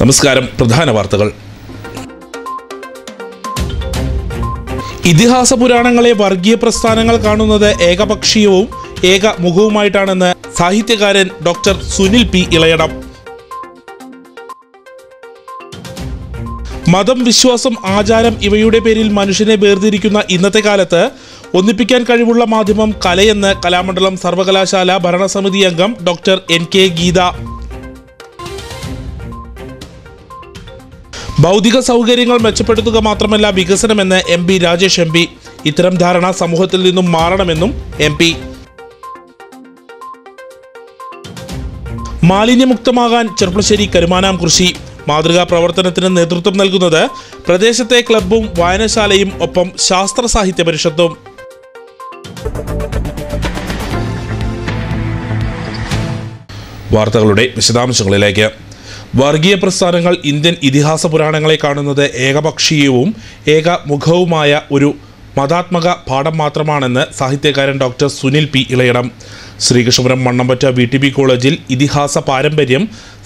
നമസ്കാരം പ്രധാന വാർത്തകൾ. ഇതിഹാസ പുരാണങ്ങളെ വർഗീയ പ്രസ്ഥാനങ്ങൾ കാണുന്നത് ഏകപക്ഷീയവും ഏക മുഖവുമായിട്ടാണെന്ന് സാഹിത്യകാരൻ ഡോക്ടർ സുനിൽ പി. ഇളയടം. മതം വിശ്വാസം ആചാരം ഇവയുടെ പേരിൽ മനുഷ്യനെ വേർതിരിക്കുന്ന ഇന്നത്തെ കാലത്ത് ഒന്നിപ്പിക്കാൻ കഴിവുള്ള മാധ്യമം കലയെന്ന് കലാമണ്ഡലം സർവകലാശാല ഭരണസമിതി അംഗം ഡോക്ടർ എൻ. കെ. ഗീത. ഭൗതിക സൗകര്യങ്ങൾ മെച്ചപ്പെടുത്തുക മാത്രമല്ല വികസനമെന്ന് M P Rajesh M P. ഇത്തരം ധാരണ സമൂഹത്തിൽ നിന്നും മാറണമെന്നും എം പി. മാലിന്യമുക്തമാകാൻ ചെർപ്പശ്ശേരി കൃഷി. മാതൃകാ പ്രവർത്തനത്തിന് നേതൃത്വം നൽകുന്നത് പ്രദേശത്തെ ക്ലബ്ബും വായനശാലയും ഒപ്പം ശാസ്ത്ര സാഹിത്യ പരിഷത്തും. വാർത്തകളുടെ വിശദാംശങ്ങളിലേക്ക്. വർഗീയ പ്രസ്ഥാനങ്ങൾ ഇന്ത്യൻ ഇതിഹാസ പുരാണങ്ങളെ കാണുന്നത് ഏകപക്ഷീയവും ഏകമുഖവുമായ ഒരു മതാത്മക പാഠം മാത്രമാണെന്ന് സാഹിത്യകാരൻ doctor Sunil P. Elayidam. Sreekrishnapuram Mannampatta V. T. B കോളേജിൽ ഇതിഹാസ പാരമ്പര്യം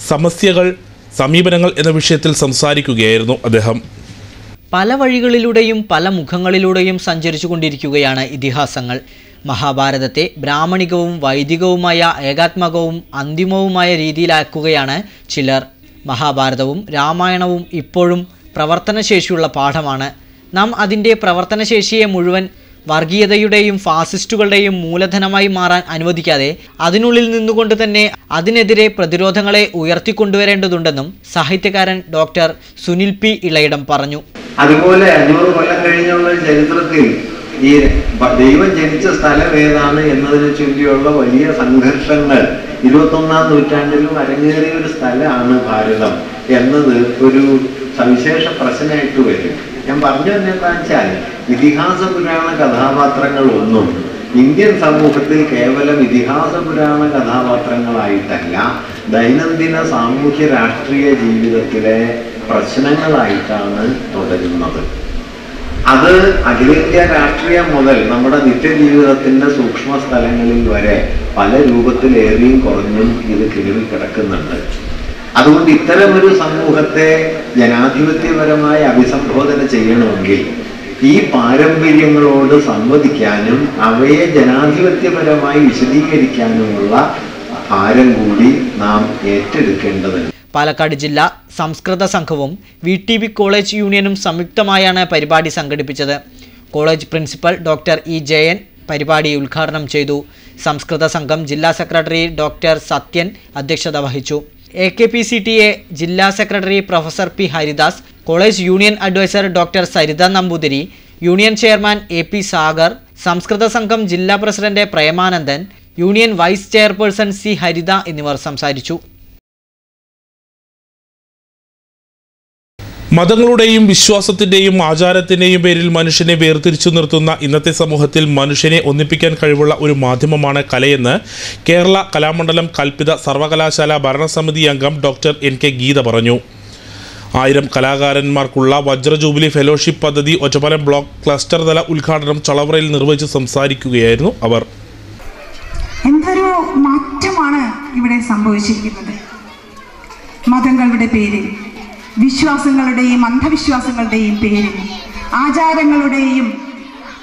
സമസ്യകൾ സമീപനങ്ങൾ എന്ന വിഷയത്തിൽ സംസാരിക്കുകയായിരുന്നു അദ്ദേഹം. പല വഴികളിലൂടെയും പല മുഖങ്ങളിലൂടെയും സഞ്ചരിച്ചു കൊണ്ടിരിക്കുകയാണ് ഇതിഹാസങ്ങൾ. മഹാഭാരതത്തെ ബ്രാഹ്മണികവും വൈദികവുമായ ഏകാത്മകവും അന്തിമവുമായ രീതിയിലാക്കുകയാണ് ചിലർ. മഹാഭാരതവും രാമായണവും ഇപ്പോഴും പ്രവർത്തനശേഷിയുള്ള പാഠമാണ്. നാം അതിന്റെ പ്രവർത്തനശേഷിയെ മുഴുവൻ വർഗീയതയുടെയും ഫാസിസ്റ്റുകളുടെയും മൂലധനമായി മാറാൻ അനുവദിക്കാതെ അതിനുള്ളിൽ നിന്നുകൊണ്ട് തന്നെ അതിനെതിരെ പ്രതിരോധങ്ങളെ ഉയർത്തിക്കൊണ്ടുവരേണ്ടതുണ്ടെന്നും സാഹിത്യകാരൻ ഡോക്ടർ സുനിൽ പി ഇളയിടം പറഞ്ഞു. അതുപോലെ അഞ്ഞൂറ് കൊല്ലം കഴിഞ്ഞുള്ള ചരിത്രത്തിൽ ഈ ദൈവം ജനിച്ച സ്ഥലം ഏതാണ് എന്നതിനെ ചൊല്ലിയുള്ള വലിയ സംഘർഷങ്ങൾ. ഇരുപത്തൊന്നാം നൂറ്റാണ്ടിലും അരങ്ങേറിയ ഒരു സ്ഥലമാണ് ഭാരതം എന്നത് ഒരു സവിശേഷ പ്രശ്നമായിട്ട് വരും. ഞാൻ പറഞ്ഞു എന്താ വെച്ചാൽ ഇതിഹാസ പുരാണ കഥാപാത്രങ്ങളൊന്നും ഇന്ത്യൻ സമൂഹത്തിൽ കേവലം ഇതിഹാസ പുരാണ കഥാപാത്രങ്ങളായിട്ടല്ല ദൈനംദിന സാമൂഹ്യ രാഷ്ട്രീയ ജീവിതത്തിലെ പ്രശ്നങ്ങളായിട്ടാണ് തുടരുന്നത്. അത് അഖിലേന്ത്യാ രാഷ്ട്രീയം മുതൽ നമ്മുടെ നിത്യജീവിതത്തിന്റെ സൂക്ഷ്മ സ്ഥലങ്ങളിൽ വരെ പല രൂപത്തിലേറിയും കുറഞ്ഞും ഇത് കിഴിവിൽ കിടക്കുന്നുണ്ട്. അതുകൊണ്ട് ഇത്തരമൊരു സമൂഹത്തെ ജനാധിപത്യപരമായി അഭിസംബോധന ചെയ്യണമെങ്കിൽ ഈ പാരമ്പര്യങ്ങളോട് സംവദിക്കാനും അവയെ ജനാധിപത്യപരമായി വിശദീകരിക്കാനുമുള്ള ഭാരം കൂടി നാം ഏറ്റെടുക്കേണ്ടതുണ്ട്. പാലക്കാട് ജില്ല സംസ്കൃത സംഘവും വി ടി ബി കോളേജ് യൂണിയനും സംയുക്തമായാണ് പരിപാടി സംഘടിപ്പിച്ചത്. College principal doctor E Jayan പരിപാടി ഉദ്ഘാടനം ചെയ്തു. സംസ്കൃത സംഘം ജില്ലാ സെക്രട്ടറി ഡോക്ടർ സത്യൻ അധ്യക്ഷത വഹിച്ചു. A K P C T A ജില്ലാ secretary professor P Haridas college union adviser doctor Saritha Namboothiri union chairman A P Sagar സംസ്കൃത സംഘം ജില്ലാ president Premanandan union vice chairperson C Haritha എന്നിവർ സംസാരിച്ചു. മതങ്ങളുടെയും വിശ്വാസത്തിന്റെയും ആചാരത്തിന്റെയും പേരിൽ മനുഷ്യനെ വേർതിരിച്ചു നിർത്തുന്ന ഇന്നത്തെ സമൂഹത്തിൽ മനുഷ്യനെ ഒന്നിപ്പിക്കാൻ കഴിവുള്ള ഒരു മാധ്യമമാണ് കലയെന്ന് കേരള കലാമണ്ഡലം കൽപ്പിത സർവകലാശാല ഭരണസമിതി അംഗം ഡോക്ടർ എൻ കെ ഗീത പറഞ്ഞു. ആയിരം കലാകാരന്മാർക്കുള്ള വജ്ര ജൂബിലി ഫെലോഷിപ്പ് പദ്ധതി ഒറ്റപ്പാലം ബ്ലോക്ക് ക്ലസ്റ്റർ തല ഉദ്ഘാടനം ചളവറയിൽ നിർവഹിച്ച് സംസാരിക്കുകയായിരുന്നു അവർ. എന്തൊരു മാറ്റമാണ് ഇവിടെ സംഭവിച്ചിരിക്കുന്നത്? മതങ്ങളുടെ പേരിൽ വിശ്വാസങ്ങളുടെയും അന്ധവിശ്വാസങ്ങളുടെയും പേരിൽ ആചാരങ്ങളുടെയും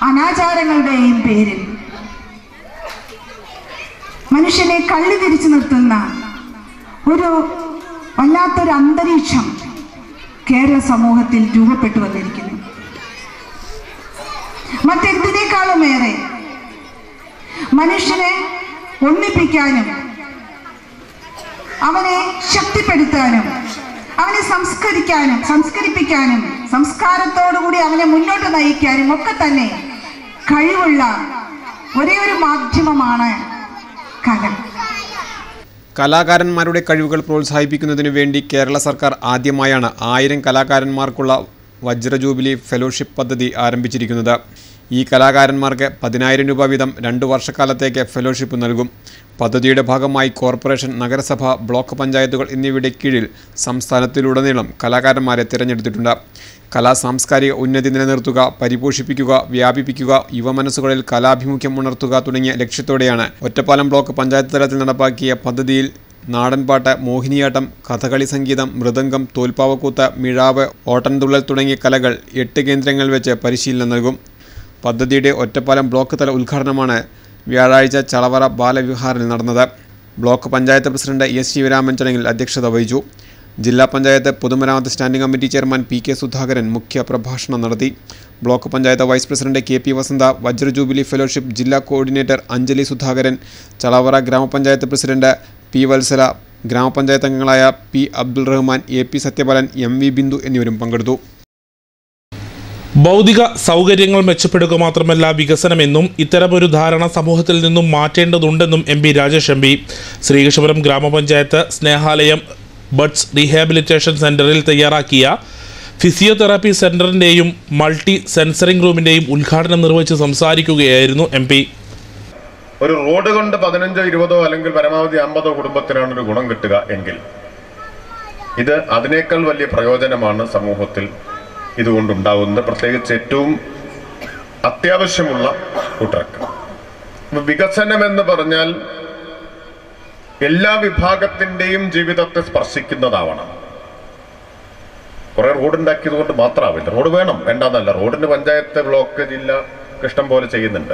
അനാചാരങ്ങളുടെയും പേരിൽ. മനുഷ്യനെ കള്ളി തിരിച്ചു നിർത്തുന്ന ഒരു വല്ലാത്തൊരു അന്തരീക്ഷം കേരള സമൂഹത്തിൽ രൂപപ്പെട്ടു വന്നിരിക്കുന്നു. മറ്റെന്തിനേക്കാളുമേറെ മനുഷ്യനെ ഒന്നിപ്പിക്കാനും അവനെ ശക്തിപ്പെടുത്താനും അവനെ സംസ്കരിക്കാനും സംസ്കരിപ്പിക്കാനും സംസ്കാരത്തോടുകൂടി അവനെ മുന്നോട്ട് നയിക്കാനും ഒക്കെ തന്നെ കഴിവുള്ള ഒരേ ഒരു മാധ്യമമാണ് കല. കലാകാരന്മാരുടെ കഴിവുകൾ പ്രോത്സാഹിപ്പിക്കുന്നതിനു വേണ്ടി കേരള സർക്കാർ ആദ്യമായാണ് ആയിരം കലാകാരന്മാർക്കുള്ള വജ്രജൂബിലി ഫെലോഷിപ്പ് പദ്ധതി ആരംഭിച്ചിരിക്കുന്നത്. ഈ കലാകാരന്മാർക്ക് പതിനായിരം രൂപ വീതം രണ്ട് വർഷക്കാലത്തേക്ക് ഫെലോഷിപ്പ് നൽകും. പദ്ധതിയുടെ ഭാഗമായി കോർപ്പറേഷൻ നഗരസഭ ബ്ലോക്ക് പഞ്ചായത്തുകൾ എന്നിവയുടെ കീഴിൽ സംസ്ഥാനത്തിലുടനീളം കലാകാരന്മാരെ തിരഞ്ഞെടുത്തിട്ടുണ്ട്. കലാ സാംസ്കാരിക ഉന്നതി നിലനിർത്തുക പരിപോഷിപ്പിക്കുക വ്യാപിപ്പിക്കുക യുവമനസ്സുകളിൽ കലാഭിമുഖ്യം ഉണർത്തുക തുടങ്ങിയ ലക്ഷ്യത്തോടെയാണ് ഒറ്റപ്പാലം ബ്ലോക്ക് പഞ്ചായത്ത് തലത്തിൽ നടപ്പാക്കിയ പദ്ധതിയിൽ നാടൻപാട്ട് മോഹിനിയാട്ടം കഥകളി സംഗീതം മൃദംഗം തോൽപ്പാവക്കൂത്ത് മിഴാവ് ഓട്ടൻതുള്ളൽ തുടങ്ങിയ കലകൾ എട്ട് കേന്ദ്രങ്ങൾ വെച്ച് പരിശീലനം നൽകും. പദ്ധതിയുടെ ഒറ്റപ്പാലം ബ്ലോക്ക് തല ഉദ്ഘാടനമാണ് വ്യാഴാഴ്ച ചളവറ ബാലവിഹാറിൽ നടന്നത്. Block panchayat president S Sivaraman ചടങ്ങിൽ അധ്യക്ഷത വഹിച്ചു. ജില്ലാ പഞ്ചായത്ത് പൊതുമരാമത്ത് standing committee chairman P K Sudhakaran മുഖ്യ പ്രഭാഷണം നടത്തി. Block panchayat vice president K P Vasantha വജ്ര jubilee fellowship ജില്ലാ കോർഡിനേറ്റർ അഞ്ജലി സുധാകരൻ ചളവറ ഗ്രാമപഞ്ചായത്ത് പ്രസിഡന്റ് പി വത്സല ഗ്രാമപഞ്ചായത്ത് അംഗങ്ങളായ P Abdul Rahman A P Sathyapalan M V Bindu എന്നിവരും പങ്കെടുത്തു. ഭൗതിക സൗകര്യങ്ങൾ മെച്ചപ്പെടുക മാത്രമല്ല വികസനമെന്നും ഇത്തരമൊരു ധാരണ സമൂഹത്തിൽ നിന്നും മാറ്റേണ്ടതുണ്ടെന്നും M P Rajesh M P. Sreekrishnapuram ഗ്രാമപഞ്ചായത്ത് സ്നേഹാലയം ബഡ്സ് റീഹാബിലിറ്റേഷൻ സെന്ററിൽ തയ്യാറാക്കിയ ഫിസിയോതെറാപ്പി സെന്ററിന്റെയും മൾട്ടി സെൻസറിംഗ് റൂമിന്റെയും ഉദ്ഘാടനം നിർവഹിച്ച് സംസാരിക്കുകയായിരുന്നു എം പി. ഒരു റോഡ് കൊണ്ട് പതിനഞ്ചോ ഇരുപതോ അല്ലെങ്കിൽ പരമാവധി അമ്പതോ കുടുംബത്തിനാണ് ഒരു ഗുണം കിട്ടുക എങ്കിൽ. ഇത് അതിനേക്കാൾ വലിയ പ്രയോജനമാണ് സമൂഹത്തിൽ ഇതുകൊണ്ടുണ്ടാവുന്നത് പ്രത്യേകിച്ച് ഏറ്റവും അത്യാവശ്യമുള്ള കൂട്ടർക്ക് അപ്പൊ വികസനം എന്ന് പറഞ്ഞാൽ എല്ലാ വിഭാഗത്തിന്റെയും ജീവിതത്തെ സ്പർശിക്കുന്നതാവണം. കുറെ റോഡ് ഉണ്ടാക്കിയത് കൊണ്ട് മാത്രമാവില്ല റോഡ് വേണം. വേണ്ടെന്നല്ല. റോഡിന് പഞ്ചായത്ത് ബ്ലോക്ക് ജില്ല ഇഷ്ടം പോലെ ചെയ്യുന്നുണ്ട്.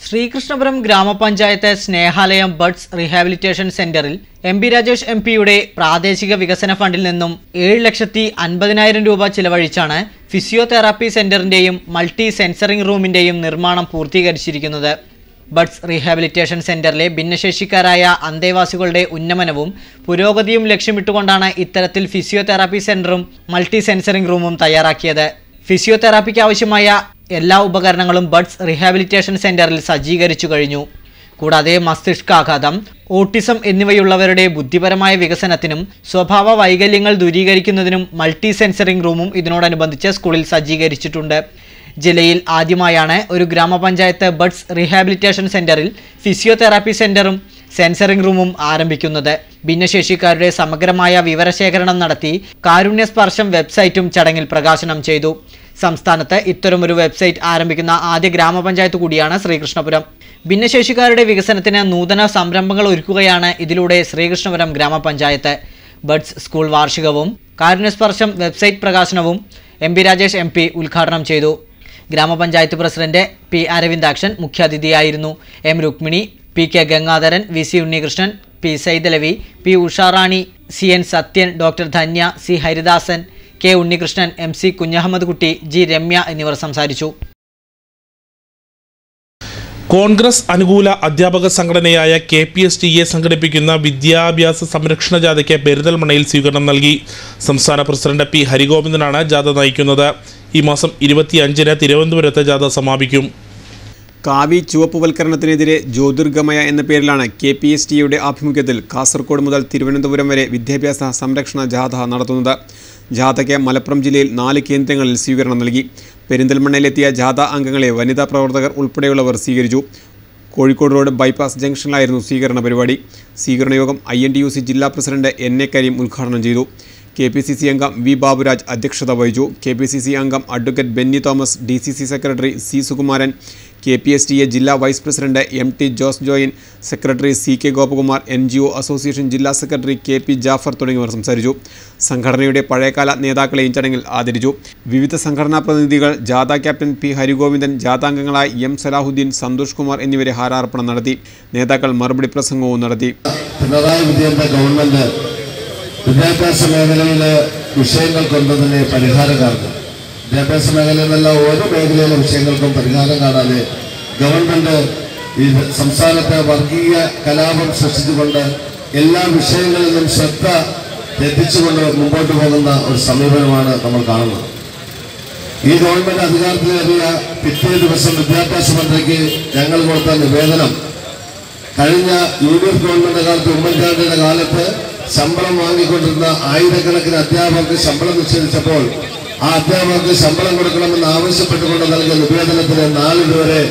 ശ്രീകൃഷ്ണപുരം ഗ്രാമപഞ്ചായത്ത് സ്നേഹാലയം ബഡ്സ് റീഹാബിലിറ്റേഷൻ സെന്ററിൽ എം പി രാജേഷ് എം പിയുടെ പ്രാദേശിക വികസന ഫണ്ടിൽ നിന്നും ഏഴ് ലക്ഷത്തി അൻപതിനായിരം രൂപ ചിലവഴിച്ചാണ് ഫിസിയോതെറാപ്പി സെന്ററിന്റെയും മൾട്ടി സെൻസറിംഗ് റൂമിന്റെയും നിർമ്മാണം പൂർത്തീകരിച്ചിരിക്കുന്നത്. ബഡ്സ് റീഹാബിലിറ്റേഷൻ സെന്ററിലെ ഭിന്നശേഷിക്കാരായ അന്തേവാസികളുടെ ഉന്നമനവും പുരോഗതിയും ലക്ഷ്യമിട്ടുകൊണ്ടാണ് ഇത്തരത്തിൽ ഫിസിയോതെറാപ്പി സെന്ററും മൾട്ടി സെൻസറിംഗ് റൂമും തയ്യാറാക്കിയത്. ഫിസിയോതെറാപ്പിക്ക് ആവശ്യമായ എല്ലാ ഉപകരണങ്ങളും ബഡ്സ് റീഹാബിലിറ്റേഷൻ സെന്ററിൽ സജ്ജീകരിച്ചു കഴിഞ്ഞു. കൂടാതെ മസ്തിഷ്കാഘാതം ഓട്ടിസം എന്നിവയുള്ളവരുടെ ബുദ്ധിപരമായ വികസനത്തിനും സ്വഭാവ വൈകല്യങ്ങൾ ദൂരീകരിക്കുന്നതിനും മൾട്ടി സെൻസറിംഗ് റൂമും ഇതിനോടനുബന്ധിച്ച് സ്കൂളിൽ സജ്ജീകരിച്ചിട്ടുണ്ട്. ജില്ലയിൽ ആദ്യമായാണ് ഒരു ഗ്രാമപഞ്ചായത്ത് ബഡ്സ് റീഹാബിലിറ്റേഷൻ സെന്ററിൽ ഫിസിയോതെറാപ്പി സെന്ററും സെൻസറിംഗ് റൂമും ആരംഭിക്കുന്നത്. ഭിന്നശേഷിക്കാരുടെ സമഗ്രമായ വിവരശേഖരണം നടത്തി കാരുണ്യസ്പർശം വെബ്സൈറ്റും ചടങ്ങിൽ പ്രകാശനം ചെയ്തു. സംസ്ഥാനത്ത് ഇത്തരമൊരു വെബ്സൈറ്റ് ആരംഭിക്കുന്ന ആദ്യ ഗ്രാമപഞ്ചായത്ത് കൂടിയാണ് ശ്രീകൃഷ്ണപുരം. ഭിന്നശേഷിക്കാരുടെ വികസനത്തിന് നൂതന സംരംഭങ്ങൾ ഒരുക്കുകയാണ് ഇതിലൂടെ ശ്രീകൃഷ്ണപുരം ഗ്രാമപഞ്ചായത്ത്. ബഡ്സ് സ്കൂൾ വാർഷികവും കാരുണ്യസ്പർശം വെബ്സൈറ്റ് പ്രകാശനവും M P Rajesh M P ഉദ്ഘാടനം ചെയ്തു. ഗ്രാമപഞ്ചായത്ത് president P Aravindakshan മുഖ്യാതിഥിയായിരുന്നു. M Rukmini P K Gangadharan V C Unnikrishnan P Saithalavi P Usharani C N Sathyan doctor Dhanya C Haridasan K Unnikrishnan M C Kunhahammed Kutty G Ramya എന്നിവർ സംസാരിച്ചു. കോൺഗ്രസ് അനുകൂല അധ്യാപക സംഘടനയായ K P S T A സംഘടിപ്പിക്കുന്ന വിദ്യാഭ്യാസ സംരക്ഷണ ജാഥയ്ക്ക് പെരുതൽമണയിൽ സ്വീകരണം നൽകി. സംസ്ഥാന പ്രസിഡന്റ് പി ഹരിഗോവിന്ദനാണ് ജാഥ നയിക്കുന്നത്. ഈ മാസം ഇരുപത്തിയഞ്ചിന് തിരുവനന്തപുരത്ത് ജാഥ സമാപിക്കും. കാവി ചുവപ്പുവൽക്കരണത്തിനെതിരെ ജ്യോതിർഗമയ എന്ന പേരിലാണ് കെ പി എസ് ടിയുടെ ആഭിമുഖ്യത്തിൽ കാസർഗോഡ് മുതൽ തിരുവനന്തപുരം വരെ വിദ്യാഭ്യാസ സംരക്ഷണ ജാഥ നടത്തുന്നത്. ജാഥയ്ക്ക് മലപ്പുറം ജില്ലയിൽ നാല് കേന്ദ്രങ്ങളിൽ സ്വീകരണം നൽകി. പെരിന്തൽമണ്ണയിലെത്തിയ ജാഥ അംഗങ്ങളെ വനിതാ പ്രവർത്തകർ ഉൾപ്പെടെയുള്ളവർ സ്വീകരിച്ചു. കോഴിക്കോട് റോഡ് ബൈപ്പാസ് ജംഗ്ഷനിലായിരുന്നു സ്വീകരണ പരിപാടി. സ്വീകരണ യോഗം I N T U C ജില്ലാ പ്രസിഡന്റ് എൻ എ കരീം ഉദ്ഘാടനം ചെയ്തു. കെ പി സി സി അംഗം വി ബാബുരാജ് അധ്യക്ഷത വഹിച്ചു. കെ പി സി സി അംഗം advocate Benny Thomas D C C secretary C Sukumaran K P S T A ജില്ലാ vice president M T Jose join secretary C K Gopakumar N G O association ജില്ലാ secretary K P Jafar തുടങ്ങിയവർ സംസാരിച്ചു. സംഘടനയുടെ പഴയകാല നേതാക്കളെയും ചടങ്ങിൽ ആദരിച്ചു. വിവിധ സംഘടനാ പ്രതിനിധികൾ ജാഥ ക്യാപ്റ്റൻ പി ഹരിഗോവിന്ദൻ ജാഥാംഗങ്ങളായ എം സലാഹുദ്ദീൻ സന്തോഷ് കുമാർ എന്നിവരെ ഹാരാർപ്പണം നടത്തി. നേതാക്കൾ മറുപടി പ്രസംഗവും നടത്തി. ഗവൺമെന്റ് വിദ്യാഭ്യാസ മേഖലയിലെ വിഷയങ്ങൾ തന്നെ പരിഹാരം വിദ്യാഭ്യാസ മേഖലയിലുള്ള ഓരോ മേഖലയിലെ വിഷയങ്ങൾക്കും പരിഹാരം കാണാതെ ഗവൺമെന്റ് ഈ സംസ്ഥാനത്തെ വർഗീയ കലാപം സൃഷ്ടിച്ചുകൊണ്ട് എല്ലാ വിഷയങ്ങളിലും ശ്രദ്ധ എത്തിച്ചുകൊണ്ട് മുമ്പോട്ട് പോകുന്ന ഒരു സമീപനമാണ് നമ്മൾ കാണുന്നത്. ഈ ഗവൺമെന്റ് അധികാരത്തിലേറിയ പിറ്റേ ദിവസം വിദ്യാഭ്യാസ മന്ത്രിക്ക് ഞങ്ങൾ കൊടുത്ത നിവേദനം കഴിഞ്ഞ യു ഡി എഫ് ഗവൺമെന്റ് കാലത്ത് ഉമ്മൻചാണ്ടിയുടെ കാലത്ത് ശമ്പളം വാങ്ങിക്കൊണ്ടിരുന്ന ആയിരക്കണക്കിന് അധ്യാപകർക്ക് ശമ്പളം നിഷേധിച്ചപ്പോൾ ആ അധ്യാപകർക്ക് ശമ്പളം കൊടുക്കണമെന്ന് ആവശ്യപ്പെട്ടുകൊണ്ട് നൽകിയ നിവേദനത്തിന് നാളിതുവരെ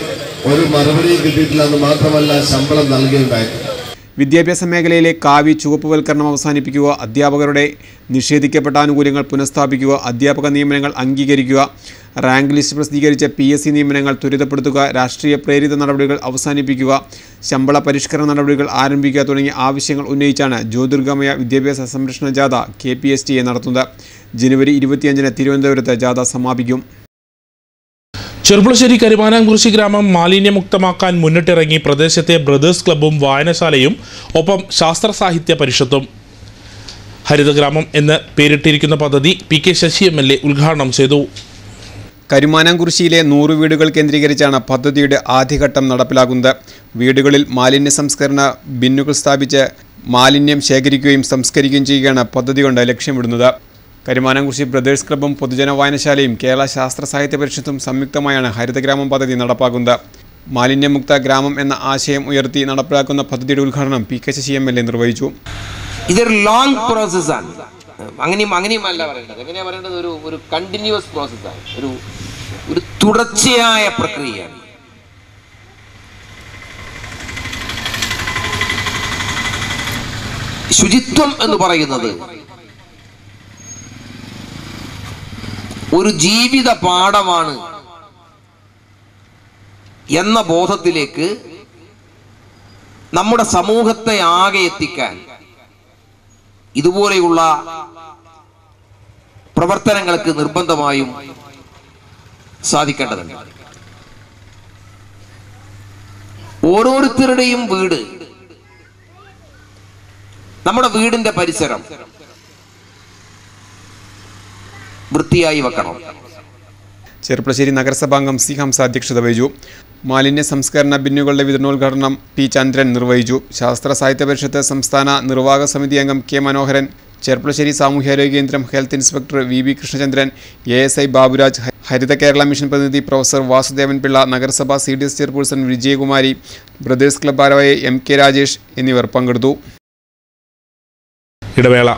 ഒരു മറുപടിയും കിട്ടിയിട്ടില്ല എന്ന് മാത്രമല്ല ശമ്പളം നൽകിയുണ്ടായി വിദ്യാഭ്യാസ മേഖലയിലെ കാവി ചുവപ്പുവൽക്കരണം അവസാനിപ്പിക്കുക അധ്യാപകരുടെ നിഷേധിക്കപ്പെട്ട ആനുകൂല്യങ്ങൾ പുനഃസ്ഥാപിക്കുക അധ്യാപക നിയമനങ്ങൾ അംഗീകരിക്കുക റാങ്ക് ലിസ്റ്റ് പ്രസിദ്ധീകരിച്ച പി എസ് സി നിയമനങ്ങൾ ത്വരിതപ്പെടുത്തുക രാഷ്ട്രീയ പ്രേരിത നടപടികൾ അവസാനിപ്പിക്കുക ശമ്പള പരിഷ്കരണ നടപടികൾ ആരംഭിക്കുക തുടങ്ങിയ ആവശ്യങ്ങൾ ഉന്നയിച്ചാണ് ജ്യോതിർഗമയ വിദ്യാഭ്യാസ സംരക്ഷണ ജാഥ K P S T A നടത്തുന്നത്. ജനുവരി ഇരുപത്തിയഞ്ചിന് തിരുവനന്തപുരത്ത് ജാഥ സമാപിക്കും. ചെറുപ്പുളശ്ശേരി കരുമാനാംകുറിശി ഗ്രാമം മാലിന്യമുക്തമാക്കാൻ മുന്നിട്ടിറങ്ങി പ്രദേശത്തെ ബ്രദേഴ്സ് ക്ലബ്ബും വായനശാലയും ഒപ്പം ശാസ്ത്ര സാഹിത്യ പരിഷത്തും. ഹരിതഗ്രാമം എന്ന് പേരിട്ടിരിക്കുന്ന പദ്ധതി P K Sasi M L A ഉദ്ഘാടനം ചെയ്തു. കരുമാനാംകുറിശിയിലെ നൂറ് വീടുകൾ കേന്ദ്രീകരിച്ചാണ് പദ്ധതിയുടെ ആദ്യഘട്ടം നടപ്പിലാക്കുന്നത് വീടുകളിൽ മാലിന്യ സംസ്കരണ ബിന്നുകൾ സ്ഥാപിച്ച് മാലിന്യം ശേഖരിക്കുകയും സംസ്കരിക്കുകയും ചെയ്യുകയാണ് പദ്ധതി കൊണ്ട് ലക്ഷ്യമിടുന്നത്. കരുമാനാംകുറിശി ബ്രദേഴ്സ് ക്ലബ്ബും പൊതുജന വായനശാലയും കേരള ശാസ്ത്ര സാഹിത്യ പരിഷത്തും സംയുക്തമായാണ് ഹരിതഗ്രാമം പദ്ധതി നടപ്പാക്കുന്നത്. മാലിന്യമുക്ത ഗ്രാമം എന്ന ആശയം ഉയർത്തി നടപ്പിലാക്കുന്ന പദ്ധതിയുടെ ഉദ്ഘാടനം P K Sasi M L A നിർവഹിച്ചു. ഇതൊരു ലോങ് പ്രോസസ്സാണ് അങ്ങനെയും അങ്ങനെയും അല്ല പറയേണ്ടത്. എങ്ങനെയാ പറയേണ്ടത്? ഒരു ഒരു കണ്ടിന്യൂസ് പ്രോസസ്സാണ് ഒരു ഒരു തുടർച്ചയായ പ്രക്രിയയാണ്. ശുചിത്വം എന്ന് പറയുന്നത് ഒരു ജീവിത പാഠമാണ് എന്ന ബോധത്തിലേക്ക് നമ്മുടെ സമൂഹത്തെ ആകെ എത്തിക്കാൻ ഇതുപോലെയുള്ള പ്രവർത്തനങ്ങൾക്ക് നിർബന്ധമായും സാധിക്കേണ്ടതുണ്ട്. ഓരോരുത്തരുടെയും വീട് നമ്മുടെ വീടിന്റെ പരിസരം വൃത്തിയായി വെക്കണം. ചെറുപ്പശ്ശേരി നഗരസഭാംഗം സി ഹംസ അധ്യക്ഷത വഹിച്ചു. മാലിന്യ സംസ്കരണ ബിന്നുകളുടെ വിതരണോദ്ഘാടനം പി ചന്ദ്രൻ നിർവഹിച്ചു. ശാസ്ത്ര സാഹിത്യ പരിഷത്ത് സംസ്ഥാന നിർവാഹക സമിതി അംഗം കെ മനോഹരൻ ചെർപ്പളശ്ശേരി സാമൂഹ്യാരോഗ്യ കേന്ദ്രം health inspector V V Krishnachandran A S I Baburaj Haritha Kerala mission പ്രതിനിധി പ്രൊഫസർ വാസുദേവൻ പിള്ള നഗരസഭാ C D S chairperson Vijayakumari brothers club ഭാരവാഹി എം കെ രാജേഷ് എന്നിവർ പങ്കെടുത്തു. ഇടവേള.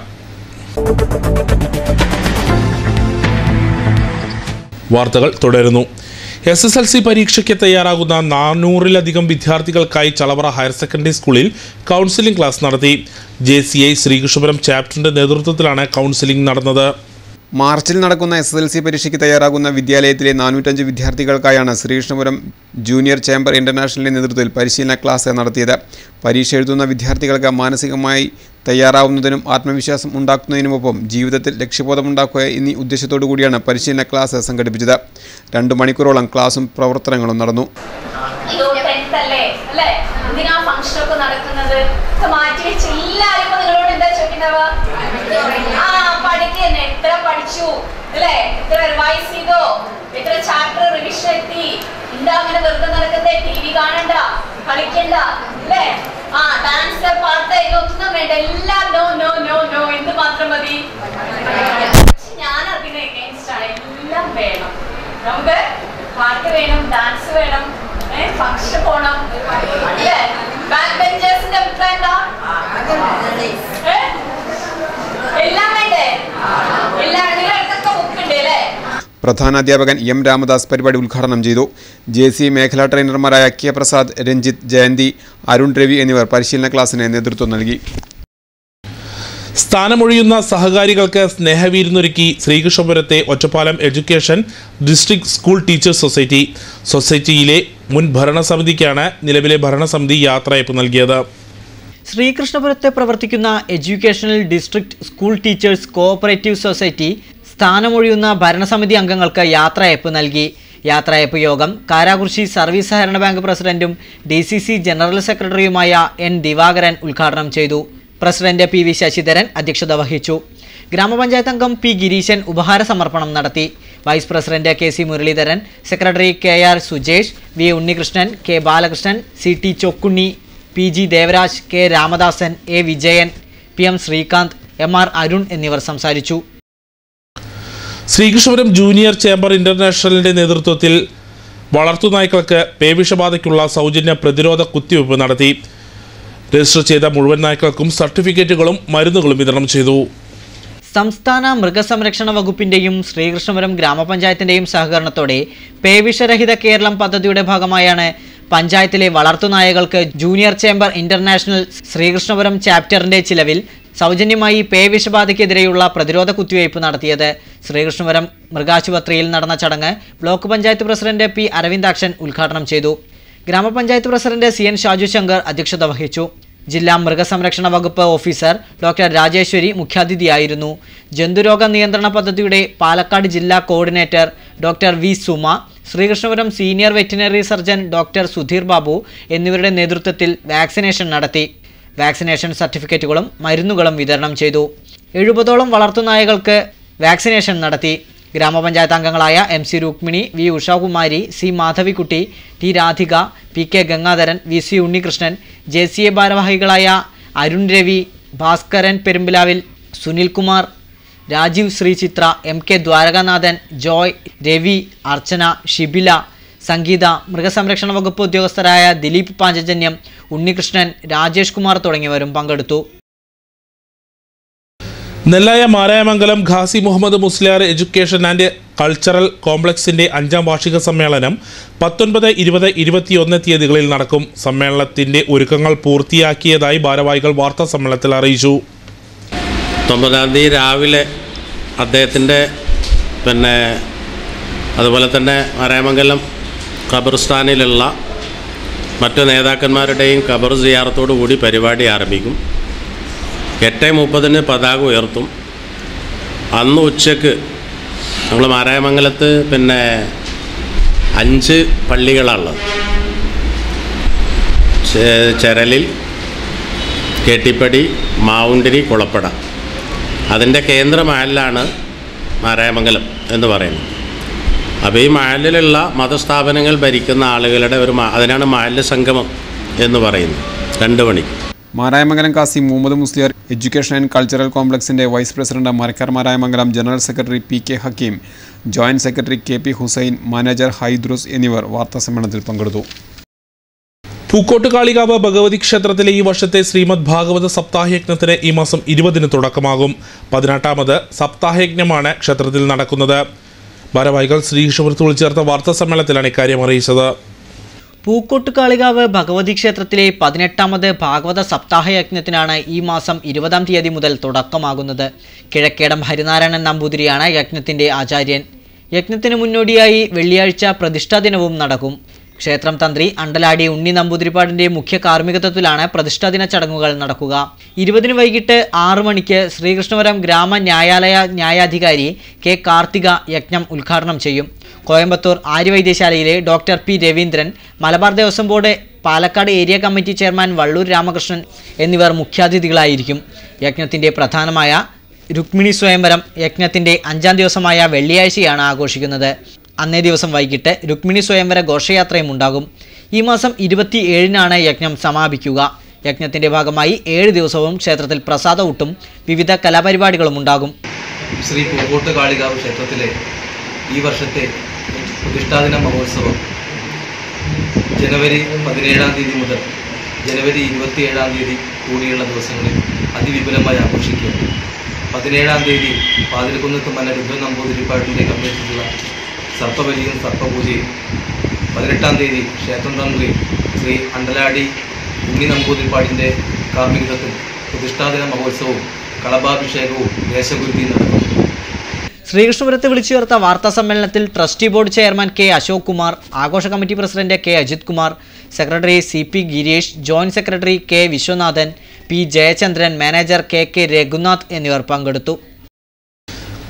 വാർത്തകൾ തുടരുന്നു. എസ് എസ് എൽ സി പരീക്ഷയ്ക്ക് തയ്യാറാകുന്ന നാനൂറിലധികം വിദ്യാർത്ഥികൾക്കായി ചളവറ ഹയർ സെക്കൻഡറി സ്കൂളിൽ കൗൺസിലിംഗ് ക്ലാസ് നടത്തി. ജെ സി ഐ ശ്രീകൃഷ്ണപുരം ചാപ്റ്ററിന്റെ നേതൃത്വത്തിലാണ് കൗൺസിലിംഗ് നടന്നത്. മാർച്ചിൽ നടക്കുന്ന എസ് എസ് എൽ സി പരീക്ഷയ്ക്ക് തയ്യാറാകുന്ന വിദ്യാലയത്തിലെ നാനൂറ്റഞ്ച് വിദ്യാർത്ഥികൾക്കായാണ് ശ്രീകൃഷ്ണപുരം ജൂനിയർ ചേംബർ ഇന്റർനാഷണലിന്റെ നേതൃത്വത്തിൽ പരിശീലന ക്ലാസ് നടത്തിയത്. പരീക്ഷ എഴുതുന്ന വിദ്യാർത്ഥികൾക്ക് മാനസികമായി തയ്യാറാവുന്നതിനും ആത്മവിശ്വാസം ഉണ്ടാക്കുന്നതിനുമൊപ്പം ജീവിതത്തിൽ ലക്ഷ്യബോധമുണ്ടാക്കുക എന്നീ ഉദ്ദേശത്തോടു കൂടിയാണ് പരിശീലന ക്ലാസ് സംഘടിപ്പിച്ചത്. രണ്ട് മണിക്കൂറോളം ക്ലാസും പ്രവർത്തനങ്ങളും നടന്നു. എന്താ അങ്ങനെ വെറുതെ നടക്കത്തെ ടി വി കാണണ്ട കളിക്കണ്ട അല്ലേ? ആ ഡാൻസ് പാട്ട് ഇതൊന്നും വേണ്ട. എല്ലാം നോ നോ നോ നോ എന്ത് മാത്രം മതി? പക്ഷെ ഞാൻ അതിന് എഗെയിൻസ്റ്റ് ആണ്. എല്ലാം വേണം. നമുക്ക് പാട്ട് വേണം ഡാൻസ് വേണം ഫംഗ്ഷൻ പോണം. അല്ലേ? ബാക്ക് ബെഞ്ചേഴ്സിന്റെ അഭിപ്രായം എന്താ? എല്ലാം വേണ്ടേ? എല്ലാം നിങ്ങളുടെ അടുത്തൊക്കെ ബുക്ക് ഉണ്ട് അല്ലേ പ്രധാനാധ്യാപകൻ എം രാമദാസ് പരിപാടി ഉദ്ഘാടനം ചെയ്തു. ജെ സി മേഖലാ ട്രെയിനർമാരായ കെ പ്രസാദ് രഞ്ജിത്ത് ജയന്തി അരുൺ രവി എന്നിവർ പരിശീലന ക്ലാസ്സിന് നേതൃത്വം നൽകി. സ്ഥാനമൊഴിയുന്ന സഹകാരികൾക്ക് സ്നേഹവീരുന്നൊരുക്കി ശ്രീകൃഷ്ണപുരത്തെ Ottapalam education district school teachers society. സൊസൈറ്റിയിലെ മുൻ ഭരണസമിതിക്കാണ് നിലവിലെ ഭരണസമിതി യാത്രയപ്പ് നൽകിയത്. ശ്രീകൃഷ്ണപുരത്ത് പ്രവർത്തിക്കുന്ന educational district school teachers cooperative society സ്ഥാനമൊഴിയുന്ന ഭരണസമിതി അംഗങ്ങൾക്ക് യാത്രയയപ്പ് നൽകി. യാത്രയപ്പ് യോഗം കാരാകുർശി സർവീസ് സഹകരണ ബാങ്ക് പ്രസിഡന്റും ഡി സി സി ജനറൽ സെക്രട്ടറിയുമായ എൻ ദിവാകരൻ ഉദ്ഘാടനം ചെയ്തു. പ്രസിഡന്റ് പി വി ശശിധരൻ അധ്യക്ഷത വഹിച്ചു. ഗ്രാമപഞ്ചായത്ത് അംഗം പി ഗിരീശൻ ഉപഹാര സമർപ്പണം നടത്തി. Vice president K C Muraleedharan secretary K R Sujesh V Unnikrishnan K Balakrishnan C T Chokkunni P G Devaraj K Ramadasan A Vijayan P M Sreekanth M R Arun എന്നിവർ സംസാരിച്ചു. Sreekrishnapuram junior chamber ഇന്റർനാഷണലിന്റെ നേതൃത്വത്തിൽ വളർത്തുനായ്ക്കൾക്ക് പേവിഷബാധയ്ക്കുള്ള സൗജന്യ പ്രതിരോധ കുത്തിവയ്പ് നടത്തി. Register ചെയ്ത മുഴുവൻ നായ്ക്കൾക്കും സർട്ടിഫിക്കറ്റുകളും മരുന്നുകളും വിതരണം ചെയ്തു. സംസ്ഥാന മൃഗസംരക്ഷണ വകുപ്പിന്റെയും ശ്രീകൃഷ്ണപുരം ഗ്രാമപഞ്ചായത്തിന്റെയും സഹകരണത്തോടെ പേവിഷരഹിത കേരളം പദ്ധതിയുടെ ഭാഗമായാണ് പഞ്ചായത്തിലെ വളർത്തുനായകൾക്ക് ജൂനിയർ ചേംബർ ഇന്റർനാഷണൽ ശ്രീകൃഷ്ണപുരം ചാപ്റ്ററിന്റെ ചിലവിൽ സൗജന്യമായി പേവിഷബാധയ്ക്കെതിരെയുള്ള പ്രതിരോധ കുത്തിവയ്പ് നടത്തിയത് ശ്രീകൃഷ്ണപുരം മൃഗാശുപത്രിയിൽ നടന്ന ചടങ്ങ് block panchayat president P Aravindakshan ഉദ്ഘാടനം ചെയ്തു. ഗ്രാമപഞ്ചായത്ത് president C N Shaju Shankar അധ്യക്ഷത വഹിച്ചു. ജില്ലാ മൃഗസംരക്ഷണ വകുപ്പ് ഓഫീസർ ഡോക്ടർ രാജേശ്വരി മുഖ്യാതിഥിയായിരുന്നു. ജന്തുരോഗ നിയന്ത്രണ പദ്ധതിയുടെ പാലക്കാട് ജില്ലാ coordinator doctor V Suma Sreekrishnapuram senior veterinary surgeon doctor Sudheer Babu എന്നിവരുടെ നേതൃത്വത്തിൽ വാക്സിനേഷൻ നടത്തി. വാക്സിനേഷൻ സർട്ടിഫിക്കറ്റുകളും മരുന്നുകളും വിതരണം ചെയ്തു. എഴുപതോളം വളർത്തുനായകൾക്ക് വാക്സിനേഷൻ നടത്തി. ഗ്രാമപഞ്ചായത്ത് അംഗങ്ങളായ M C Rukmini V Ushakumari C Madhavikutty T Radhika P K Gangadharan V C Unnikrishnan J C A ഭാരവാഹികളായ അരുൺ രവി ഭാസ്കരൻ പെരുമ്പിലാവിൽ സുനിൽകുമാർ രാജീവ് ശ്രീചിത്ര എം കെ ദ്വാരകാനാഥൻ ജോയ് രവി അർച്ചന ഷിബില സംഗീത മൃഗസംരക്ഷണ വകുപ്പ് ഉദ്യോഗസ്ഥരായ ദിലീപ് പാഞ്ചജന്യം ഉണ്ണികൃഷ്ണൻ രാജേഷ് കുമാർ തുടങ്ങിയവരും പങ്കെടുത്തു. Nellaya Marayamangalam Khasi Muhammad Musliyar education and cultural കോംപ്ലക്സിന്റെ അഞ്ചാം വാർഷിക സമ്മേളനം പത്തൊൻപത് ഇരുപത് ഇരുപത്തിയൊന്ന് തീയതികളിൽ നടക്കും. സമ്മേളനത്തിന്റെ ഒരുക്കങ്ങൾ പൂർത്തിയാക്കിയതായി ഭാരവാഹികൾ വാർത്താ സമ്മേളനത്തിൽ അറിയിച്ചു. പത്തൊമ്പതാം തീയതി രാവിലെ അദ്ദേഹത്തിന്റെ പിന്നെ അതുപോലെ തന്നെ മാരായമംഗലം ഖബർസ്ഥാനിലുള്ള മറ്റു നേതാക്കന്മാരുടെയും ഖബർ കൂടി പരിപാടി ആരംഭിക്കും. എട്ട് മുപ്പതിന് പതാക ഉയർത്തും. അന്ന് ഉച്ചയ്ക്ക് നമ്മൾ മാരായമംഗലത്ത് പിന്നെ അഞ്ച് പള്ളികളാണുള്ളത്. ചരലിൽ കെട്ടിപ്പടി മാവുണ്ടിരി കുളപ്പട. അതിന്റെ കേന്ദ്രമായാലാണ് മാരായമംഗലം എന്ന് പറയുന്നത്. അപ്പോൾ ഈ മഹലിലുള്ള മതസ്ഥാപനങ്ങൾ ഭരിക്കുന്ന ആളുകളുടെ ഒരു അതിനാണ് മഹൽ സംഗമം എന്ന് പറയുന്നത്. രണ്ട് മണിക്ക്. Marayamangalam Kasi Muhammad Musliyar education and cultural കോംപ്ലക്സിന്റെ vice president Marakkar Marayamangalam general secretary P K Hakeem joint secretary K P Hussain manager Haidros എന്നിവർ വാർത്താസമ്മേളനത്തിൽ പങ്കെടുത്തു. പൂക്കോട്ട് കാളികാവ് ഭഗവതി ക്ഷേത്രത്തിലെ ഈ വർഷത്തെ ശ്രീമദ് ഭാഗവത സപ്താഹയജ്ഞത്തിന് ഈ മാസം ഇരുപതിന് തുടക്കമാകും. പതിനെട്ടാമത് സപ്താഹയജ്ഞമാണ് ക്ഷേത്രത്തിൽ നടക്കുന്നത്. ഭാരവാഹികൾ ശ്രീകൃഷ്ണപുരത്ത് വിളിച്ചേർത്ത വാർത്താ സമ്മേളനത്തിലാണ് ഇക്കാര്യം അറിയിച്ചത്. പൂക്കോട്ടുകാളികാവ് ഭഗവതി ക്ഷേത്രത്തിലെ പതിനെട്ടാമത് ഭാഗവത സപ്താഹയജ്ഞത്തിനാണ് ഈ മാസം ഇരുപതാം തീയതി മുതൽ തുടക്കമാകുന്നത്. കിഴക്കേടം ഹരിനാരായണൻ നമ്പൂതിരിയാണ് യജ്ഞത്തിന്റെ ആചാര്യൻ. യജ്ഞത്തിന് മുന്നോടിയായി വെള്ളിയാഴ്ച പ്രതിഷ്ഠാ ദിനവും നടക്കും. ക്ഷേത്രം തന്ത്രി അണ്ടലാടി ഉണ്ണി നമ്പൂതിരിപ്പാടിന്റെ മുഖ്യ കാർമ്മികത്വത്തിലാണ് പ്രതിഷ്ഠാദിന ചടങ്ങുകൾ നടക്കുക. ഇരുപതിന് വൈകിട്ട് ആറു മണിക്ക് ശ്രീകൃഷ്ണപുരം ഗ്രാമ ന്യായാലയ ന്യായാധികാരി കെ കാർത്തിക യജ്ഞം ഉദ്ഘാടനം ചെയ്യും. Coimbatore ആര്യവൈദ്യശാലയിലെ doctor P Raveendran Malabar Devaswom board Palakkad area committee chairman Valloor Ramakrishnan എന്നിവർ മുഖ്യാതിഥികളായിരിക്കും. യജ്ഞത്തിന്റെ പ്രധാനമായ രുക്മിണി സ്വയംവരം യജ്ഞത്തിന്റെ അഞ്ചാം ദിവസമായ വെള്ളിയാഴ്ചയാണ് ആഘോഷിക്കുന്നത്. അന്നേ ദിവസം വൈകിട്ട് രുക്മിണി സ്വയംവര ഘോഷയാത്രയും ഉണ്ടാകും ഈ മാസം ഇരുപത്തി ഏഴിനാണ് യജ്ഞം സമാപിക്കുക. യജ്ഞത്തിന്റെ ഭാഗമായി ഏഴ് ദിവസവും ക്ഷേത്രത്തിൽ പ്രസാദ ഊട്ടും വിവിധ കലാപരിപാടികളും ഉണ്ടാകും ശ്രീ പൂക്കോട്ട് കാളികാവ് ക്ഷേത്രത്തിലെ ഈ വർഷത്തെ പ്രതിഷ്ഠാദിന മഹോത്സവം ജനുവരി പതിനേഴാം തീയതി മുതൽ ജനുവരി ഇരുപത്തിയേഴാം തീയതി കൂടിയുള്ള ദിവസങ്ങളിൽ അതിവിപുലമായി ആഘോഷിക്കുക പതിനേഴാം തീയതി പാതിരക്കുന്നത്ത് മന്ന രുദ്ര നമ്പൂതിരിപ്പാട്ടിന്റെ കമ്മിറ്റിയുള്ള സർപ്പബലിയും സർപ്പപൂജയും. പതിനെട്ടാം തീയതി ക്ഷേത്രം തന്ത്രി ശ്രീ അണ്ടലാടി ഉണ്ണി നമ്പൂതിരിപ്പാടിന്റെ കാർമ്മികത്വത്തിൽ പ്രതിഷ്ഠാദിന മഹോത്സവവും കളഭാഭിഷേകവും ദേശഗുരുതിയും നടക്കും. ശ്രീകൃഷ്ണപുരത്ത് വിളിച്ചു ചേർത്ത വാർത്താ സമ്മേളനത്തിൽ trustee board chairman K Ashok Kumar ആഘോഷ committee president K Ajith Kumar secretary C P Gireesh joint secretary K Viswanathan P Jayachandran manager K K Raghunath എന്നിവർ പങ്കെടുത്തു.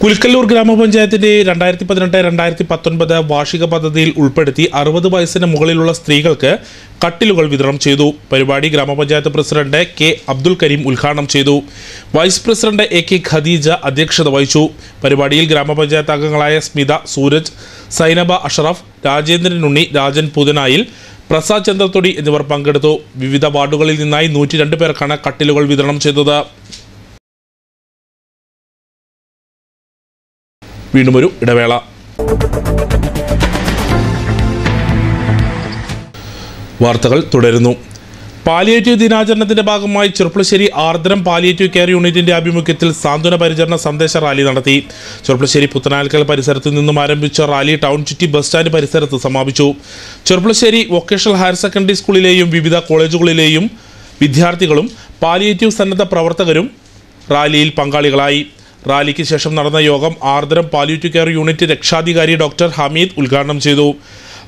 കുൽക്കല്ലൂർ ഗ്രാമപഞ്ചായത്തിന്റെ രണ്ടായിരത്തി പതിനെട്ട് രണ്ടായിരത്തി പത്തൊൻപത് വാർഷിക പദ്ധതിയിൽ ഉൾപ്പെടുത്തി അറുപത് വയസ്സിന് മുകളിലുള്ള സ്ത്രീകൾക്ക് കട്ടിലുകൾ വിതരണം ചെയ്തു. പരിപാടി ഗ്രാമപഞ്ചായത്ത് പ്രസിഡന്റ് കെ അബ്ദുൽ കരീം ഉദ്ഘാടനം ചെയ്തു. Vice president A K Khadeeja അധ്യക്ഷത വഹിച്ചു. പരിപാടിയിൽ ഗ്രാമപഞ്ചായത്ത് അംഗങ്ങളായ സ്മിത സൂരജ് സൈനബ അഷറഫ് രാജേന്ദ്രൻ ഉണ്ണി രാജൻ പുതനായിൽ പ്രസാദ് ചന്ദ്രത്തൊടി എന്നിവർ പങ്കെടുത്തു. വിവിധ വാർഡുകളിൽ നിന്നായി നൂറ്റി പേർക്കാണ് കട്ടിലുകൾ വിതരണം ചെയ്തത്. വീണ്ടും ഒരു ഇടവേള. വാർത്തകൾ തുടരുന്നു. പാലിയേറ്റീവ് ദിനാചരണത്തിന്റെ ഭാഗമായി ചെറുപ്പളശ്ശേരി ആർദ്രം പാലിയേറ്റീവ് കെയർ യൂണിറ്റിന്റെ ആഭിമുഖ്യത്തിൽ സാന്ത്വന പരിചരണ സന്ദേശ റാലി നടത്തി. ചെറുപ്പളശ്ശേരി പുത്തനാൽക്കൽ പരിസരത്ത് നിന്നും ആരംഭിച്ച റാലി ടൗൺ ചുറ്റി ബസ് സ്റ്റാൻഡ് പരിസരത്ത് സമാപിച്ചു. ചെറുപ്പളശ്ശേരി വൊക്കേഷണൽ ഹയർ സെക്കൻഡറി സ്കൂളിലെയും വിവിധ കോളേജുകളിലെയും വിദ്യാർത്ഥികളും പാലിയേറ്റീവ് സന്നദ്ധ പ്രവർത്തകരും റാലിയിൽ പങ്കാളികളായി. റാലിക്ക് ശേഷം നടന്ന യോഗം ആർദ്രം പാലിയേറ്റീവ് കെയർ യൂണിറ്റ് രക്ഷാധികാരി ഡോക്ടർ ഹമീദ് ഉദ്ഘാടനം ചെയ്തു.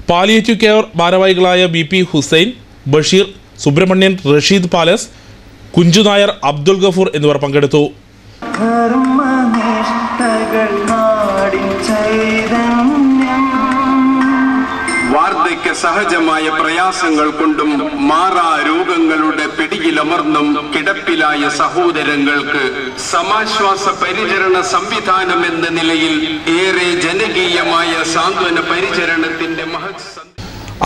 പാലിയേറ്റീവ് കെയർ ഭാരവാഹികളായ B P Hussain Basheer Subramanian Rasheed palace Kunchunair Abdul Gafoor എന്നിവർ പങ്കെടുത്തു. സഹജമായ പ്രയാസങ്ങൾ കൊണ്ടും മാറാ രോഗങ്ങളുടെ പിടിയിലമർന്നും കിടപ്പിലായ സഹോദരങ്ങൾക്ക് സമാശ്വാസ പരിചരണ സംവിധാനം എന്ന നിലയിൽ ഏറെ ജനകീയമായ സാന്ത്വന പരിചരണത്തിന്റെ മഹത്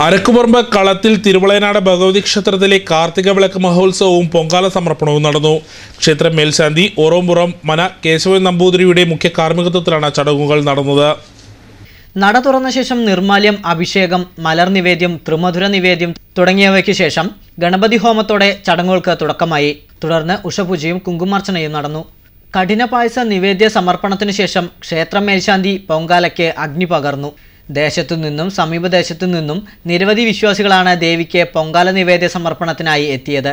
അരക്കുപറമ്പ് കളത്തിൽ തിരുവളയനാട് ഭഗവതി ക്ഷേത്രത്തിലെ കാർത്തിക വിളക്ക് മഹോത്സവവും പൊങ്കാല സമർപ്പണവും നടന്നു. ക്ഷേത്രം മേൽശാന്തി ഓറോംപുറം മന കേശവൻ നമ്പൂതിരിയുടെ മുഖ്യ കാർമ്മികത്വത്തിലാണ് ചടങ്ങുകൾ നടന്നത്. നട തുറന്ന ശേഷം നിർമാല്യം അഭിഷേകം മലർ നിവേദ്യം ത്രിമധുര നിവേദ്യം തുടങ്ങിയവയ്ക്ക് ശേഷം ഗണപതി ഹോമത്തോടെ ചടങ്ങുകൾക്ക് തുടക്കമായി. തുടർന്ന് ഉഷപൂജയും കുങ്കുമാർച്ചനയും നടന്നു. കഠിന പായസ നിവേദ്യ സമർപ്പണത്തിനു ശേഷം ക്ഷേത്ര മേൽശാന്തി പൊങ്കാലയ്ക്ക് അഗ്നി പകർന്നു. ദേശത്തു നിന്നും സമീപദേശത്തു നിന്നും നിരവധി വിശ്വാസികളാണ് ദേവിക്ക് പൊങ്കാല നിവേദ്യ സമർപ്പണത്തിനായി എത്തിയത്.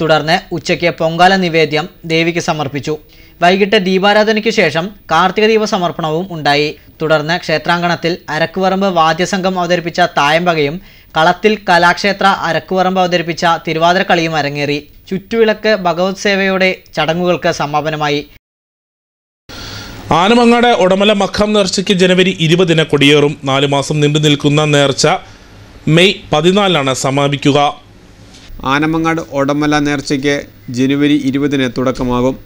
തുടർന്ന് ഉച്ചയ്ക്ക് പൊങ്കാല നിവേദ്യം ദേവിക്ക് സമർപ്പിച്ചു. വൈകിട്ട് ദീപാരാധനയ്ക്ക് ശേഷം കാർത്തിക ദീപ സമർപ്പണവും ഉണ്ടായി. തുടർന്ന് ക്ഷേത്രാങ്കണത്തിൽ അരക്കുവറമ്പ് വാദ്യസംഘം അവതരിപ്പിച്ച തായമ്പകയും കളത്തിൽ കലാക്ഷേത്ര അരക്കുവറമ്പ് അവതരിപ്പിച്ച തിരുവാതിരക്കളിയും അരങ്ങേറി. ചുറ്റുവിളക്ക് ഭഗവത് സേവയുടെ ചടങ്ങുകൾക്ക് സമാപനമായി. ആനമങ്ങാട് ഉടമല മഖം നേർച്ചയ്ക്ക് ജനുവരി ഇരുപതിന് കൊടിയേറും. നാലു മാസം നീണ്ടു നിൽക്കുന്ന നേർച്ച മെയ് പതിനാലിനാണ് സമാപിക്കുക. ആനമങ്ങാട് ഓടമല നേർച്ചയ്ക്ക് ജനുവരി ഇരുപതിന് തുടക്കമാകും.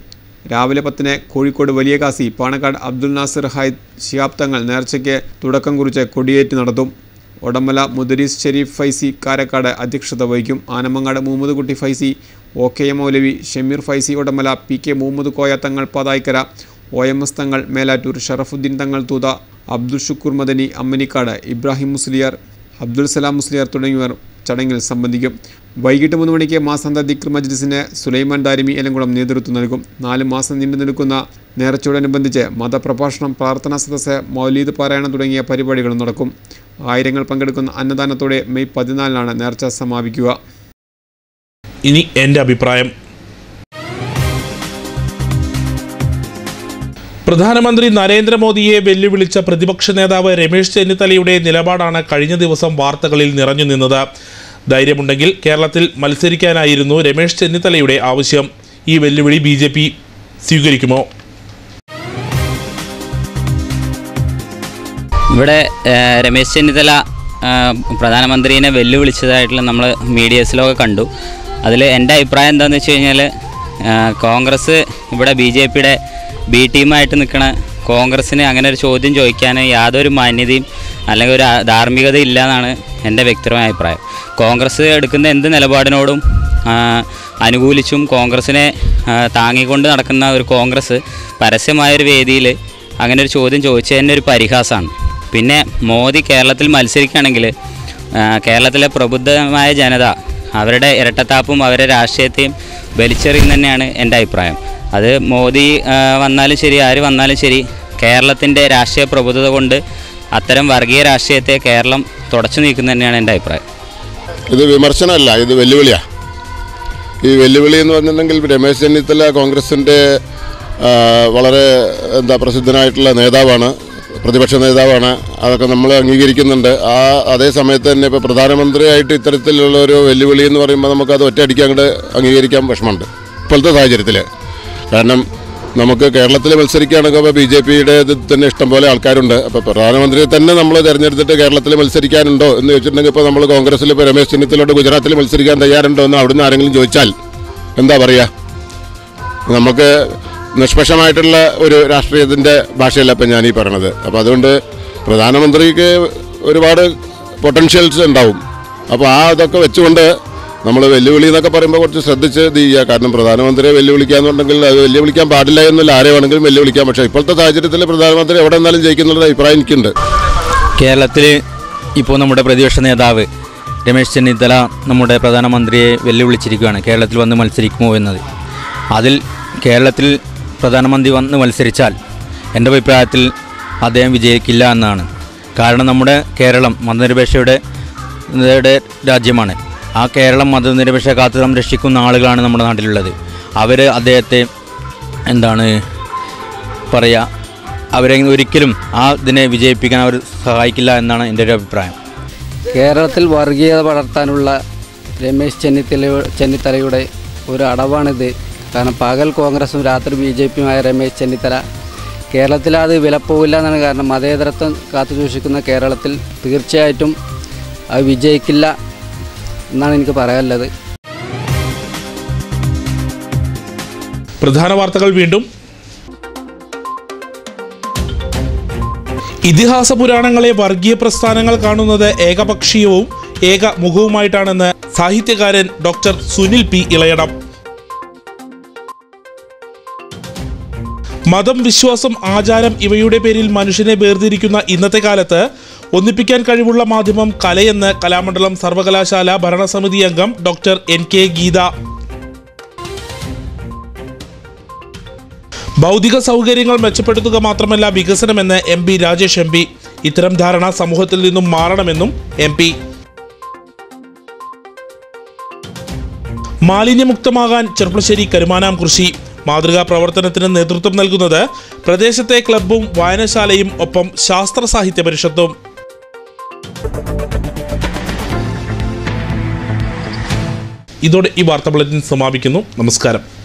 രാവിലെ പത്തിന് കോഴിക്കോട് വലിയ കാസി പാണക്കാട് അബ്ദുൽ നാസിർ ഹായ് ശിഹാബ് തങ്ങൾ നേർച്ചയ്ക്ക് തുടക്കം കുറിച്ച് കൊടിയേറ്റ് നടത്തും. ഒടമല മുദരീസ് ഷെരീഫ് ഫൈസി കാരക്കാട് അധ്യക്ഷത വഹിക്കും. Anamangad Muhammad Kutty Faizy O K M Moulavi Shameer Faizy Odamala P K Muhammad Koya Thangal Pathaikkara O M S തങ്ങൾ മേലാറ്റൂർ ഷറഫുദ്ദീൻ തങ്ങൾ തൂത അബ്ദുൽ ഷുക്കൂർ മദനി അമ്മനിക്കാട് ഇബ്രാഹിം മുസ്ലിയാർ അബ്ദുൽ സലാം മുസ്ലിയാർ തുടങ്ങിയവർ ചടങ്ങിൽ സംബന്ധിക്കും. വൈകിട്ട് മൂന്ന് മണിക്ക് മാസാന്ത ദിക്ർ മജ്ലിസിന് സുലൈമാൻ ദാരിമി എലങ്കുളം നേതൃത്വം നൽകും. നാല് മാസം നീണ്ടു നിൽക്കുന്ന നേർച്ചയോടനുബന്ധിച്ച് മതപ്രഭാഷണം പ്രാർത്ഥനാ സദസ്സ് മൗലീദ് പാരായണം തുടങ്ങിയ പരിപാടികൾ നടക്കും. ആയിരങ്ങൾ പങ്കെടുക്കുന്ന അന്നദാനത്തോടെ മെയ് പതിനാലിനാണ് നേർച്ച സമാപിക്കുക. ഇനി എന്റെ അഭിപ്രായം. പ്രധാനമന്ത്രി നരേന്ദ്രമോദിയെ വെല്ലുവിളിച്ച പ്രതിപക്ഷ നേതാവ് രമേശ് ചെന്നിത്തലയുടെ നിലപാടാണ് കഴിഞ്ഞ ദിവസം വാർത്തകളിൽ നിറഞ്ഞു നിന്നത്. ധൈര്യമുണ്ടെങ്കിൽ കേരളത്തിൽ മത്സരിക്കാനായിരുന്നു രമേശ് ചെന്നിത്തലയുടെ ആവശ്യം. ഈ വെല്ലുവിളി ബി ജെ പി സ്വീകരിക്കുമോ? ഇവിടെ രമേശ് ചെന്നിത്തല പ്രധാനമന്ത്രിയെ വെല്ലുവിളിച്ചതായിട്ടുള്ള നമ്മൾ മീഡിയസിലൊക്കെ കണ്ടു. അതിൽ എന്റെ അഭിപ്രായം എന്താണെന്ന് വെച്ച് കഴിഞ്ഞാൽ കോൺഗ്രസ് ഇവിടെ ബി ജെ പിയുടെ ബി ടീമായിട്ട് നിൽക്കണ കോൺഗ്രസ്സിന് അങ്ങനെ ഒരു ചോദ്യം ചോദിക്കാൻ യാതൊരു മാന്യതയും അല്ലെങ്കിൽ ഒരു ആ- ധാർമ്മികതയും ഇല്ല എന്നാണ് എന്റെ വ്യക്തിപരമായ അഭിപ്രായം. കോൺഗ്രസ് എടുക്കുന്ന എന്ത് നിലപാടിനോടും അനുകൂലിച്ചും കോൺഗ്രസിനെ താങ്ങിക്കൊണ്ട് നടക്കുന്ന ഒരു കോൺഗ്രസ് പരസ്യമായൊരു വേദിയിൽ അങ്ങനെ ഒരു ചോദ്യം ചോദിച്ചത് തന്നെ ഒരു പരിഹാസമാണ് പിന്നെ മോദി കേരളത്തിൽ മത്സരിക്കുകയാണെങ്കിൽ കേരളത്തിലെ പ്രബുദ്ധമായ ജനത അവരുടെ ഇരട്ടത്താപ്പും അവരുടെ രാഷ്ട്രീയത്തെയും വലിച്ചെറിയും തന്നെയാണ് എന്റെ അഭിപ്രായം. അത് മോദി വന്നാലും ശരി ആര് വന്നാലും ശരി കേരളത്തിന്റെ രാഷ്ട്രീയ പ്രബുദ്ധത കൊണ്ട് അത്തരം വർഗീയ രാഷ്ട്രീയത്തെ കേരളം തുടച്ചു നീക്കുന്ന തന്നെയാണ് എന്റെ അഭിപ്രായം. ഇത് വിമർശനമല്ല ഇത് വെല്ലുവിളിയാണ് ഈ വെല്ലുവിളി എന്ന് പറഞ്ഞിട്ടുണ്ടെങ്കിൽ രമേശ് ചെന്നിത്തല കോൺഗ്രസിന്റെ വളരെ എന്താ പ്രസിദ്ധനായിട്ടുള്ള നേതാവാണ് പ്രതിപക്ഷ നേതാവാണ്. അതൊക്കെ നമ്മൾ അംഗീകരിക്കുന്നുണ്ട്. ആ അതേ സമയത്ത് തന്നെ ഇപ്പോൾ പ്രധാനമന്ത്രിയായിട്ട് ഇത്തരത്തിലുള്ള ഒരു വെല്ലുവിളി എന്ന് പറയുമ്പോൾ നമുക്കത് ഒറ്റയടിക്ക് അങ്ങോട്ട് അംഗീകരിക്കാൻ വിഷമമുണ്ട്. ഇപ്പോഴത്തെ സാഹചര്യത്തിൽ കാരണം നമുക്ക് കേരളത്തിൽ മത്സരിക്കുകയാണെങ്കിൽ അപ്പോൾ ബി ജെ പിയുടെ തന്നെ ഇഷ്ടംപോലെ ആൾക്കാരുണ്ട്. അപ്പോൾ പ്രധാനമന്ത്രിയെ തന്നെ നമ്മൾ തിരഞ്ഞെടുത്തിട്ട് കേരളത്തിൽ മത്സരിക്കാനുണ്ടോ എന്ന് ചോദിച്ചിട്ടുണ്ടെങ്കിൽ ഇപ്പോൾ നമ്മൾ കോൺഗ്രസ്സിൽ ഇപ്പോൾ രമേശ് ചെന്നിത്തലോട്ട് ഗുജറാത്തിൽ മത്സരിക്കാൻ തയ്യാറുണ്ടോ എന്ന് അവിടുന്ന് ആരെങ്കിലും ചോദിച്ചാൽ എന്താ പറയുക നമുക്ക് നിഷ്പക്ഷമായിട്ടുള്ള ഒരു രാഷ്ട്രീയത്തിന്റെ ഭാഷയല്ല ഇപ്പം ഞാൻ ഈ പറയണത്. അപ്പോൾ അതുകൊണ്ട് പ്രധാനമന്ത്രിക്ക് ഒരുപാട് പൊട്ടൻഷ്യൽസ് ഉണ്ടാവും. അപ്പോൾ ആ അതൊക്കെ വെച്ചുകൊണ്ട് നമ്മൾ വെല്ലുവിളി എന്നൊക്കെ പറയുമ്പോൾ കുറച്ച് ശ്രദ്ധിച്ച് ചെയ്യുക. കാരണം പ്രധാനമന്ത്രിയെ വെല്ലുവിളിക്കാന്നുണ്ടെങ്കിൽ അത് വെല്ലുവിളിക്കാൻ പാടില്ല എന്നല്ല ആരെ വേണമെങ്കിലും വെല്ലുവിളിക്കാം. പക്ഷേ ഇപ്പോഴത്തെ സാഹചര്യത്തിൽ പ്രധാനമന്ത്രി എവിടെ നിന്നാലും ജയിക്കുന്നുള്ള അഭിപ്രായം എനിക്കുണ്ട്. കേരളത്തിൽ ഇപ്പോൾ നമ്മുടെ പ്രതിപക്ഷ നേതാവ് രമേശ് ചെന്നിത്തല നമ്മുടെ പ്രധാനമന്ത്രിയെ വെല്ലുവിളിച്ചിരിക്കുകയാണ്. കേരളത്തിൽ വന്ന് മത്സരിക്കുമോ എന്നത്. അതിൽ കേരളത്തിൽ പ്രധാനമന്ത്രി വന്ന് മത്സരിച്ചാൽ എന്റെ അഭിപ്രായത്തിൽ അദ്ദേഹം വിജയിക്കില്ല എന്നാണ്. കാരണം നമ്മുടെ കേരളം മതനിരപേക്ഷയുടെ രാജ്യമാണ്. ആ കേരളം മതനിരപേക്ഷ കാത്തു സംരക്ഷിക്കുന്ന ആളുകളാണ് നമ്മുടെ നാട്ടിലുള്ളത്. അവർ അദ്ദേഹത്തെ എന്താണ് പറയുക അവരെ ഒരിക്കലും ആ ഇതിനെ വിജയിപ്പിക്കാൻ അവർ സഹായിക്കില്ല എന്നാണ് എന്റെ ഒരു അഭിപ്രായം. കേരളത്തിൽ വർഗീയത വളർത്താനുള്ള രമേശ് ചെന്നിത്തല ചെന്നിത്തലയുടെ ഒരു അടവാണിത്. കാരണം പകൽ കോൺഗ്രസും രാത്രി ബി ജെ പിയുമായ രമേശ് ചെന്നിത്തല കേരളത്തിൽ അത് വിലപ്പോവില്ല എന്നാണ് കാരണം മതേതരത്വം കാത്തുസൂക്ഷിക്കുന്ന കേരളത്തിൽ തീർച്ചയായിട്ടും അത് വിജയിക്കില്ല. എന്നാണ് എനിക്ക് പറയാനുള്ളത്. പ്രധാന വാർത്തകൾ വീണ്ടും. ഇതിഹാസ പുരാണങ്ങളെ വർഗീയ പ്രസ്ഥാനങ്ങൾ കാണുന്നത് ഏകപക്ഷീയവും ഏകമുഖവുമായിട്ടാണെന്ന് സാഹിത്യകാരൻ ഡോക്ടർ സുനിൽ പി ഇളയടം. മതം വിശ്വാസം ആചാരം ഇവയുടെ പേരിൽ മനുഷ്യനെ വേർതിരിക്കുന്ന ഇന്നത്തെ കാലത്ത് ഒന്നിപ്പിക്കാൻ കഴിവുള്ള മാധ്യമം കലയെന്ന് കലാമണ്ഡലം സർവകലാശാല ഭരണസമിതി അംഗം ഡോക്ടർ എൻ കെ ഗീത. ഭൗതിക സൗകര്യങ്ങൾ മെച്ചപ്പെടുത്തുക മാത്രമല്ല വികസനമെന്ന് M P Rajesh M P. ഇത്തരം ധാരണ സമൂഹത്തിൽ നിന്നും മാറണമെന്നും എം പി. മാലിന്യമുക്തമാകാൻ ചെർപ്പളശ്ശേരി കരുമാനാം കൃഷി. മാതൃകാ പ്രവർത്തനത്തിന് നേതൃത്വം നൽകുന്നത് പ്രദേശത്തെ ക്ലബ്ബും വായനശാലയും ഒപ്പം ശാസ്ത്ര സാഹിത്യ പരിഷത്തും. ഇതോടെ ഈ വാർത്താ ബുള്ളറ്റിൻ സമാപിക്കുന്നു. നമസ്കാരം.